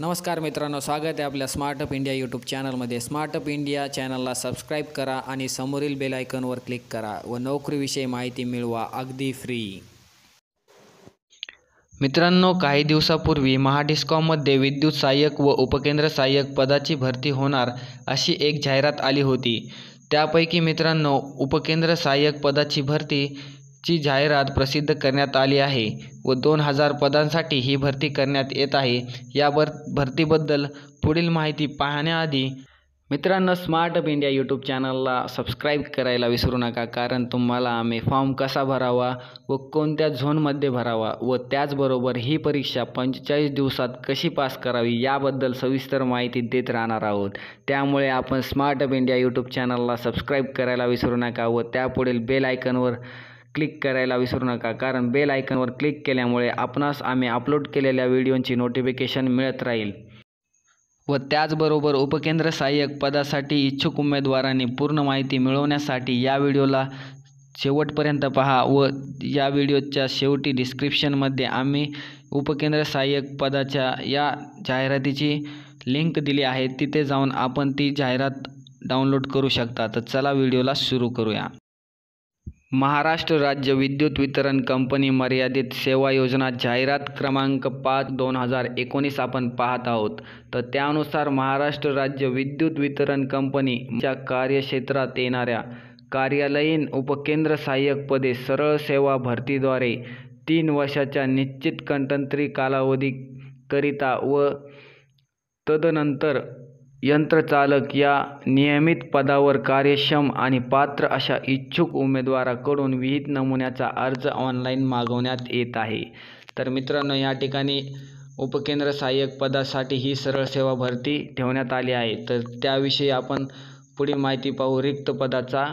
नमस्कार मित्रांनो स्वागत आहे आपल्या स्मार्टअप इंडिया यूट्यूब चॅनलमध्ये स्मार्टअप इंडिया चॅनलला सबस्क्राईब करा आणि समोरील बेल आयकॉनवर क्लिक करा व नोकरीविषयी माहिती मिळवा अगदी फ्री मित्रांनो काही दिवसापूर्वी महाडिस्कॉममध्ये विद्युत सहाय्यक व उपकेंद्र सहाय्यक पदाची भरती होणार अशी एक जाहिरात आली होती. त्यापैकी मित्रांनो उपकेंद्र सहाय्यक पदाची भरती ची जाहिरात प्रसिद्ध करण्यात आली आहे व दोन हजार पदांसाठी ही भरती करण्यात येत आहे. या भर भरतीबद्दल पुढील माहिती पाहण्याआधी मित्रांनो स्मार्ट अप इंडिया यूट्यूब चॅनलला सबस्क्राईब करायला विसरू नका कारण तुम्हाला आम्ही फॉर्म कसा भरावा व कोणत्या झोनमध्ये भरावा व त्याचबरोबर ही परीक्षा पंचेचाळीस दिवसात कशी पास करावी याबद्दल सविस्तर माहिती देत राहणार आहोत. त्यामुळे आपण स्मार्ट अप इंडिया यूट्यूब चॅनलला सबस्क्राईब करायला विसरू नका व त्यापुढील बेल आयकनवर क्लिक करायला विसरू नका. कारण बेल आयकनवर क्लिक केल्यामुळे आपणास आम्ही अपलोड केलेल्या व्हिडिओंची नोटिफिकेशन मिळत राहील. व त्याचबरोबर उपकेंद्र सहाय्यक पदासाठी इच्छुक उमेदवारांनी पूर्ण माहिती मिळवण्यासाठी या व्हिडिओला शेवटपर्यंत पहा व या व्हिडिओच्या शेवटी डिस्क्रिप्शनमध्ये आम्ही उपकेंद्र सहाय्यक पदाच्या या जाहिरातीची लिंक दिली आहे. तिथे जाऊन आपण ती जाहिरात डाउनलोड करू शकता. तर चला व्हिडिओला सुरू करूया. महाराष्ट्र राज्य विद्युत वितरण कंपनी मर्यादित सेवा योजना जाहिरात क्रमांक पाच दोन हजार एकोणीस आपण पाहत आहोत. तर त्यानुसार महाराष्ट्र राज्य विद्युत वितरण कंपनीच्या कार्यक्षेत्रात येणाऱ्या कार्यालयीन उपकेंद्र सहाय्यक पदे सरळ सेवा भरतीद्वारे तीन वर्षाच्या निश्चित कंटंत्री कालावधीकरिता व तदनंतर यंत्रचालक या नियमित पदावर कार्यक्षम आणि पात्र अशा इच्छुक उमेदवाराकडून विहित नमुन्याचा अर्ज ऑनलाईन मागवण्यात येत आहे. तर मित्रांनो या ठिकाणी उपकेंद्र सहाय्यक पदासाठी ही सरळ सेवा भरती ठेवण्यात आली आहे. तर त्याविषयी आपण पुढील माहिती पाहू. रिक्त पदाचा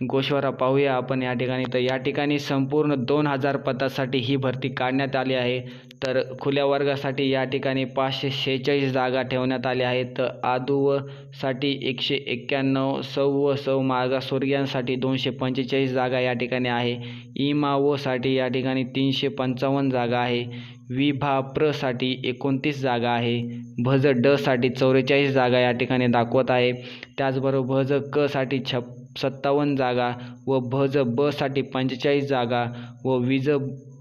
गोश्वारा पाहूया आपण या ठिकाणी. तर या ठिकाणी संपूर्ण दोन हजार पदासाठी ही भरती काढण्यात आली आहे. तर खुल्या वर्गासाठी या ठिकाणी पाचशे शेहेचाळीस जागा ठेवण्यात आल्या आहेत. तर आदू एकशे एक्क्याण्णव सौ व सौ मागासवर्गीयांसाठी दोनशे पंचेचाळीस जागा या ठिकाणी आहे. इमा या ठिकाणी तीनशे पंचावन्न जागा आहे. विभा प्रसाठी एकोणतीस जागा आहे. भज डसाठी चौवेचाळीस जागा या ठिकाणी दाखवत आहे. त्याचबरोबर भज कसाठी छप सत्तावन्न जागा व भज ज बसाठी पंचेचाळीस जागा व विज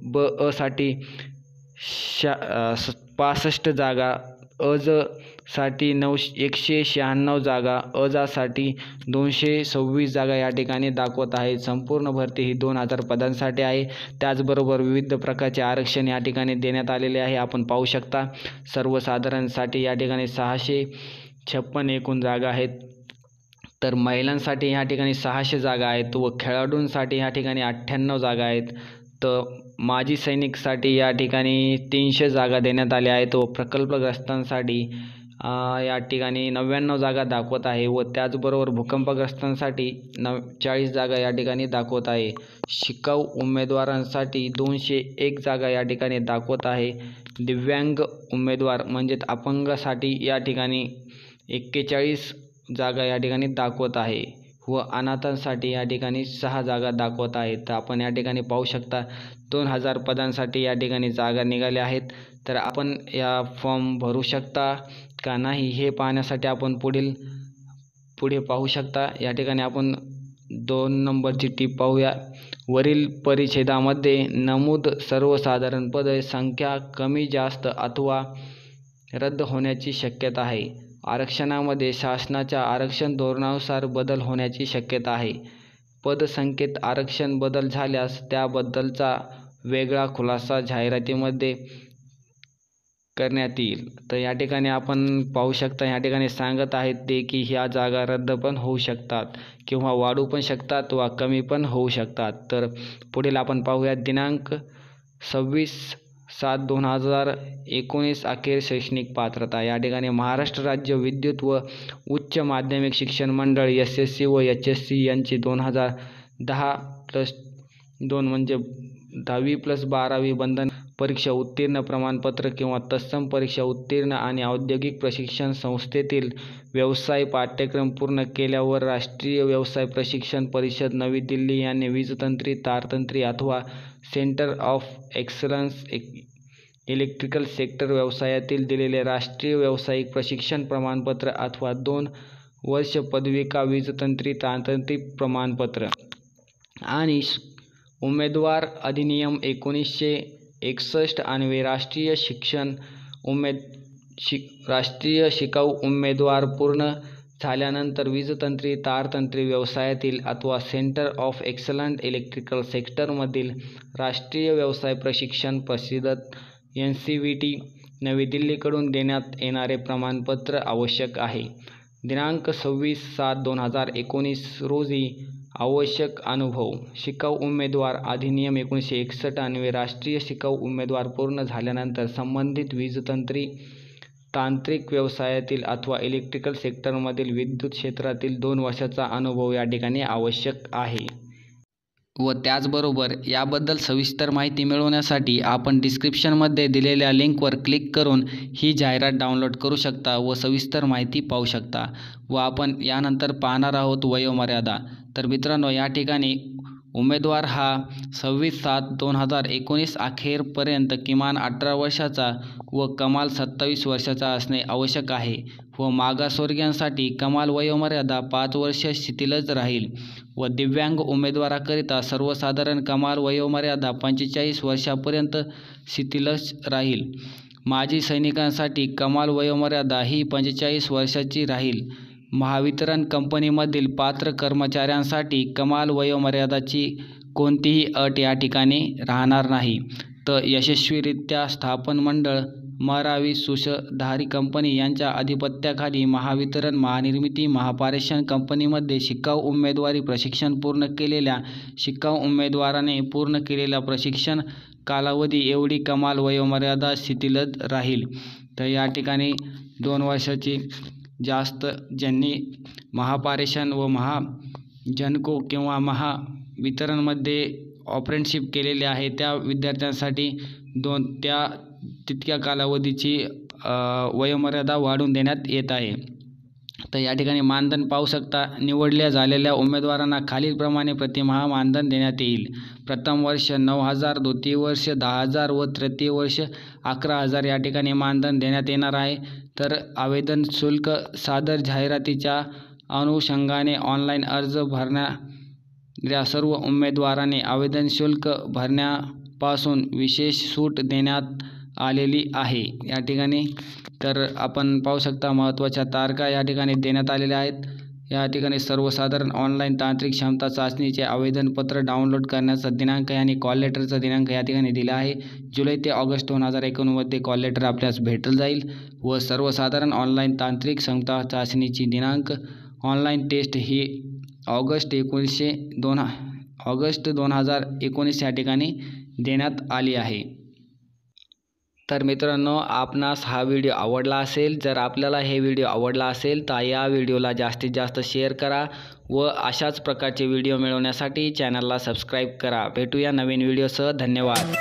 ब अ साठी शा पासष्ट जागा अजसाठी नऊ एकशे शहाण्णव जागा अजासाठी दोनशे सव्वीस जागा या ठिकाणी दाखवत आहे. संपूर्ण भरती ही दोन हजार पदांसाठी आहे. त्याचबरोबर विविध प्रकारचे आरक्षण या ठिकाणी देण्यात आलेले आहे. आपण पाहू शकता सर्वसाधारणसाठी या ठिकाणी सहाशे छप्पन एकूण जागा आहेत. तर महिलांसाठी ह्या ठिकाणी सहाशे जागा आहेत व खेळाडूंसाठी ह्या ठिकाणी अठ्ठ्याण्णव जागा आहेत. तर माजी सैनिकसाठी या ठिकाणी तीनशे जागा देण्यात आल्या आहेत व प्रकल्पग्रस्तांसाठी या ठिकाणी नव्याण्णव जागा दाखवत आहे व त्याचबरोबर भूकंपग्रस्तांसाठी नव चाळीस जागा या ठिकाणी दाखवत आहे. शिकाऊ उमेदवारांसाठी दोनशे एक जागा या ठिकाणी दाखवत आहे. दिव्यांग उमेदवार म्हणजेच अपंगासाठी या ठिकाणी एक्केचाळीस जागा या ठिकाणी दाखवत आहे. व अनाथांसाठी या ठिकाणी सहा जागा दाखवत आहेत. तर आपण या ठिकाणी पाहू शकता दोन हजार पदांसाठी या ठिकाणी जागा निघाल्या आहेत. तर आपण या फॉर्म भरू शकता का नाही हे पाहण्यासाठी आपण पुढील पुढे पाहू शकता. या ठिकाणी आपण दोन नंबरची टीप पाहूया. वरील परिच्छेदामध्ये नमूद सर्वसाधारण पदे संख्या कमी जास्त अथवा रद्द होण्याची शक्यता आहे. आरक्षणामध्ये शासनाच्या आरक्षण धोरणानुसार बदल होण्याची शक्यता आहे. पदसंख्येत आरक्षण बदल झाल्यास त्याबद्दलचा वेगळा खुलासा जाहिरातीमध्ये करण्यात येईल. तर या ठिकाणी आपण पाहू शकता या ठिकाणी सांगत आहेत ते की ह्या जागा रद्द पण होऊ शकतात किंवा वाढू पण शकतात वा कमी पण होऊ शकतात. तर पुढील आपण पाहूया दिनांक सव्वीस सात दोन हजार एकोणीस अखेर शैक्षणिक पात्रता. या ठिकाणी महाराष्ट्र राज्य विद्युत व उच्च माध्यमिक शिक्षण मंडळ एस एस सी व एच एस सी यांची दोन हजार दहा प्लस दोन म्हणजे दहावी प्लस बारावी बंधन परीक्षा उत्तीर्ण प्रमाणपत्र किंवा तत्सम परीक्षा उत्तीर्ण आणि औद्योगिक प्रशिक्षण संस्थेतील व्यवसाय पाठ्यक्रम पूर्ण केल्यावर राष्ट्रीय व्यवसाय प्रशिक्षण परिषद नवी दिल्ली यांनी वीजतंत्री तारतंत्री अथवा centre of excellence electrical sector व्यवसायातील दिलेले राष्ट्रीय व्यावसायिक प्रशिक्षण प्रमाणपत्र अथवा दोन वर्ष पदविका वीजतंत्री तांत्रिक प्रमाणपत्र. आणि उमेदवार अधिनियम एकोणीसशे एकसष्ट अन्वये राष्ट्रीय शिक्षण उमेद शिक राष्ट्रीय शिकाऊ उमेदवार पूर्ण झाल्यानंतर वीजतंत्री तारतंत्री व्यवसायातील अथवा सेंटर ऑफ एक्सलंट इलेक्ट्रिकल सेक्टरमधील राष्ट्रीय व्यवसाय प्रशिक्षण प्रसिद्ध एन सी व्ही टी नवी दिल्लीकडून देण्यात येणारे प्रमाणपत्र आवश्यक आहे. दिनांक सव्वीस सात दोन हजार एकोणीस रोजी आवश्यक अनुभव. शिकाऊ उमेदवार अधिनियम एकोणीसशे एकसष्ट अन्वये राष्ट्रीय शिकाऊ उमेदवार पूर्ण झाल्यानंतर संबंधित वीजतंत्री तांत्रिक व्यवसायातील अथवा इलेक्ट्रिकल सेक्टरमधील विद्युत क्षेत्रातील दोन वर्षाचा अनुभव या ठिकाणी आवश्यक आहे. व त्याचबरोबर याबद्दल सविस्तर माहिती मिळवण्यासाठी आपण डिस्क्रिप्शनमध्ये दिलेल्या लिंकवर क्लिक करून ही जाहिरात डाउनलोड करू शकता व सविस्तर माहिती पाहू शकता. व आपण यानंतर पाहणार आहोत वयोमर्यादा. तर मित्रांनो या ठिकाणी उमेदवार हा सव्वीस सात दोन हजार एकोणीस अखेरपर्यंत किमान अठरा वर्षाचा व कमाल सत्तावीस वर्षाचा असणे आवश्यक आहे. व मागासवर्गीयांसाठी कमाल वयोमर्यादा पाच वर्ष शिथिलच राहील. व दिव्यांग उमेदवाराकरिता सर्वसाधारण कमाल वयोमर्यादा पंचेचाळीस वर्षापर्यंत शिथिलच राहील. माजी सैनिकांसाठी कमाल वयोमर्यादा ही पंचेचाळीस वर्षाची राहील. महावितरण कंपनीमधील पात्र कर्मचाऱ्यांसाठी कमाल वयोमर्यादाची कोणतीही अट या ठिकाणी राहणार नाही. तर यशस्वीरित्या स्थापन मंडळ मरावी सुशधारी कंपनी यांच्या अधिपत्याखाली महावितरण महानिर्मिती महापारेषण कंपनीमध्ये शिकाऊ उमेदवारी प्रशिक्षण पूर्ण केलेल्या शिकाऊ उमेदवाराने पूर्ण केलेल्या प्रशिक्षण कालावधी एवढी कमाल वयोमर्यादा शिथिलच राहील. तर या ठिकाणी दोन वर्षाची जास्त ज्यांनी महापारेषण व महा जनको किंवा महावितरणमध्ये ऑपरेंटशिप केलेले आहे त्या विद्यार्थ्यांसाठी दोन त्या तितक्या कालावधीची वयोमर्यादा वाढवून देण्यात येत आहे. तर या ठिकाणी मानधन पाहू शकता निवडल्या झालेल्या उमेदवारांना खालीलप्रमाणे प्रतिमहा मानधन देण्यात येईल. प्रथम वर्ष नऊ हजार द्वितीय वर्ष दहा हजार व तृतीय वर्ष अकरा हजार या ठिकाणी मानधन देण्यात येणार आहे. तर आवेदन शुल्क सादर जाहिरातीच्या अनुषंगाने ऑनलाईन अर्ज भरण्या या सर्व उमेदवारांनी आवेदन शुल्क भरण्यापासून विशेष सूट देण्यात आलेली आहे. या ठिकाणी तर आपण पाहू शकता महत्त्वाच्या तारखा या ठिकाणी देण्यात आलेल्या आहेत. या ठिकाणी सर्वसाधारण ऑनलाईन तांत्रिक क्षमता चाचणीचे आवेदनपत्र डाउनलोड करण्याचा दिनांक आणि कॉल लेटरचा दिनांक या ठिकाणी दिला आहे. जुलै ते ऑगस्ट दोन हजार एकोणमध्ये कॉल लेटर आपल्यास भेटलं जाईल व सर्वसाधारण ऑनलाईन तांत्रिक क्षमता चाचणीची दिनांक. ऑनलाईन टेस्ट ही ऑगस्ट एकोणीसशे दोन ऑगस्ट दोन हजार एकोणीस या ठिकाणी देण्यात आली आहे. तर मित्रांनो आपणास हा व्हिडिओ आवडला असेल जर आपल्याला हे व्हिडिओ आवडला असेल तर या व्हिडिओला जास्तीत जास्त शेअर करा व अशाच प्रकारचे व्हिडिओ मिळवण्यासाठी चॅनलला सबस्क्राईब करा. भेटूया नवीन व्हिडिओसह. धन्यवाद.